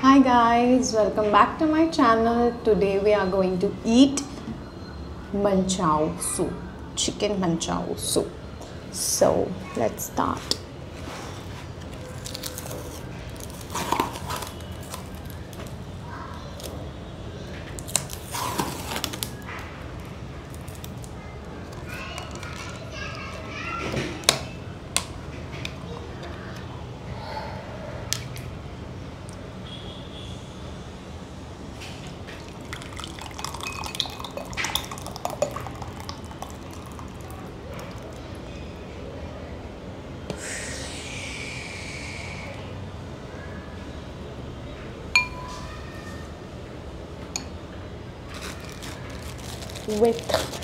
Hi guys, welcome back to my channel. Today we are going to eat Manchow soup, chicken Manchow soup. So let's start. With